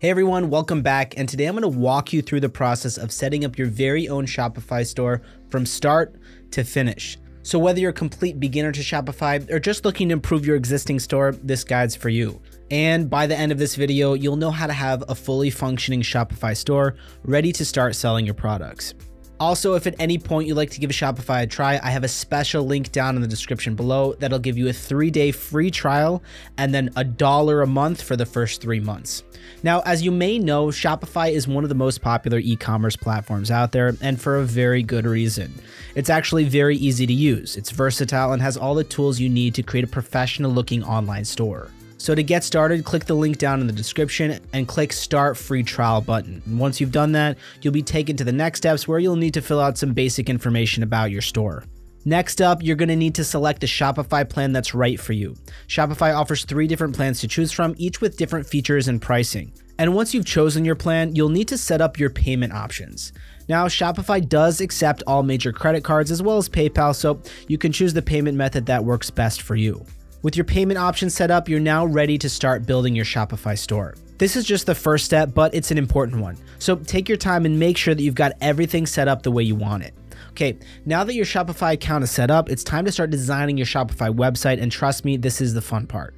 Hey everyone, welcome back. And today I'm going to walk you through the process of setting up your very own Shopify store from start to finish. So, whether you're a complete beginner to Shopify or just looking to improve your existing store, this guide's for you. And by the end of this video, you'll know how to have a fully functioning Shopify store ready to start selling your products. Also, if at any point you'd like to give Shopify a try, I have a special link down in the description below that'll give you a three day free trial and then a dollar a month for the first three months. Now, as you may know, Shopify is one of the most popular e commerce platforms out there, and for a very good reason. It's actually very easy to use, it's versatile, and has all the tools you need to create a professional looking online store. So to get started, click the link down in the description and click start free trial button. Once you've done that, you'll be taken to the next steps where you'll need to fill out some basic information about your store. Next up, you're going to need to select the Shopify plan that's right for you. Shopify offers three different plans to choose from, each with different features and pricing. And once you've chosen your plan, you'll need to set up your payment options. Now, Shopify does accept all major credit cards as well as PayPal, so you can choose the payment method that works best for you. With your payment options set up, you're now ready to start building your Shopify store. This is just the first step, but it's an important one. So take your time and make sure that you've got everything set up the way you want it. Okay, now that your Shopify account is set up, it's time to start designing your Shopify website, and trust me, this is the fun part.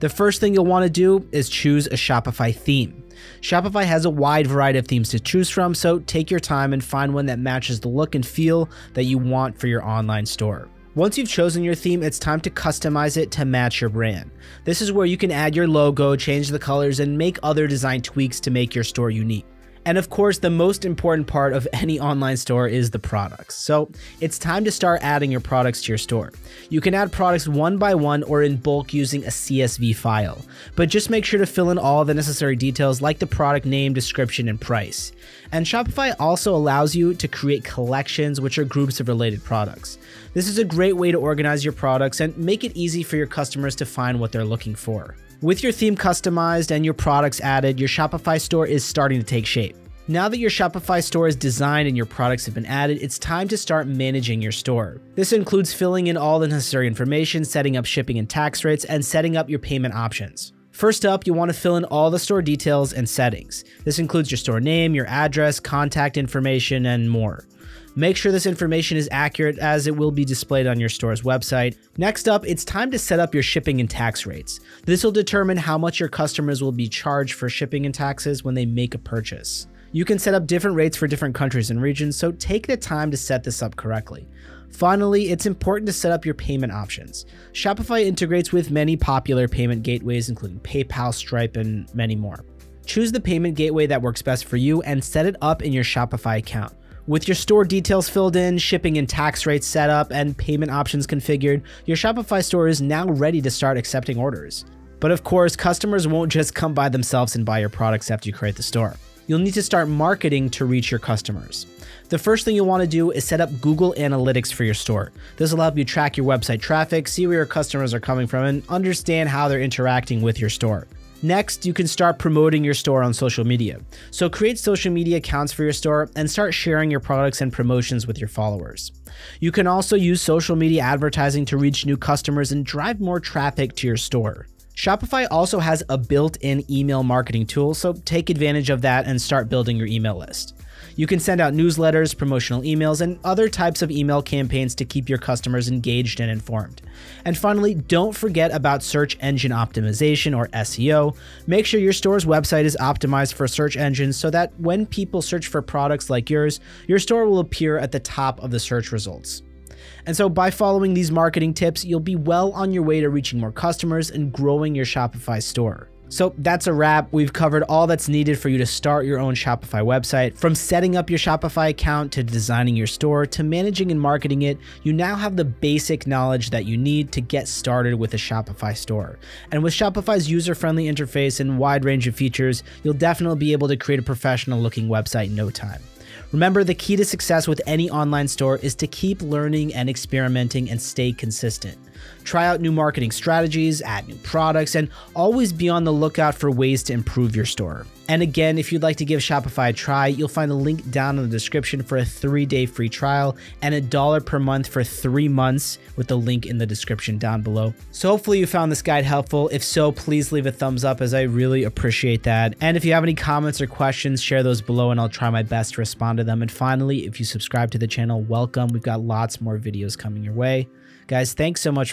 The first thing you'll want to do is choose a Shopify theme. Shopify has a wide variety of themes to choose from, so take your time and find one that matches the look and feel that you want for your online store. Once you've chosen your theme, it's time to customize it to match your brand. This is where you can add your logo, change the colors, and make other design tweaks to make your store unique. And of course, the most important part of any online store is the products. So it's time to start adding your products to your store. You can add products one by one or in bulk using a CSV file, but just make sure to fill in all the necessary details like the product name, description, and price. And Shopify also allows you to create collections, which are groups of related products. This is a great way to organize your products and make it easy for your customers to find what they're looking for. With your theme customized and your products added, your Shopify store is starting to take shape. Now that your Shopify store is designed and your products have been added, it's time to start managing your store. This includes filling in all the necessary information, setting up shipping and tax rates, and setting up your payment options. First up, you want to fill in all the store details and settings. This includes your store name, your address, contact information, and more. Make sure this information is accurate as it will be displayed on your store's website. Next up, it's time to set up your shipping and tax rates. This will determine how much your customers will be charged for shipping and taxes when they make a purchase. You can set up different rates for different countries and regions, so take the time to set this up correctly. Finally, it's important to set up your payment options. Shopify integrates with many popular payment gateways, including PayPal, Stripe, and many more. Choose the payment gateway that works best for you and set it up in your Shopify account. With your store details filled in, shipping and tax rates set up, and payment options configured, your Shopify store is now ready to start accepting orders. But of course, customers won't just come by themselves and buy your products after you create the store. You'll need to start marketing to reach your customers. The first thing you'll want to do is set up Google Analytics for your store. This will help you track your website traffic, see where your customers are coming from, and understand how they're interacting with your store. Next, you can start promoting your store on social media. So create social media accounts for your store and start sharing your products and promotions with your followers. You can also use social media advertising to reach new customers and drive more traffic to your store. Shopify also has a built in email marketing tool, so take advantage of that and start building your email list. You can send out newsletters, promotional emails, and other types of email campaigns to keep your customers engaged and informed. And finally, don't forget about search engine optimization or SEO. Make sure your store's website is optimized for search engines so that when people search for products like yours, your store will appear at the top of the search results. And so by following these marketing tips, you'll be well on your way to reaching more customers and growing your Shopify store. So that's a wrap. We've covered all that's needed for you to start your own Shopify website. From setting up your Shopify account to designing your store to managing and marketing it, you now have the basic knowledge that you need to get started with a Shopify store. And with Shopify's user friendly interface and wide range of features, you'll definitely be able to create a professional looking website in no time. Remember, the key to success with any online store is to keep learning and experimenting and stay consistent. Try out new marketing strategies, add new products, and always be on the lookout for ways to improve your store. And again, if you'd like to give Shopify a try, you'll find a link down in the description for a three day free trial and a dollar per month for three months with the link in the description down below. So hopefully you found this guide helpful. If so, please leave a thumbs up as I really appreciate that. And if you have any comments or questions, share those below and I'll try my best to respond to them. And finally, if you subscribe to the channel, welcome. We've got lots more videos coming your way. Guys, thanks so much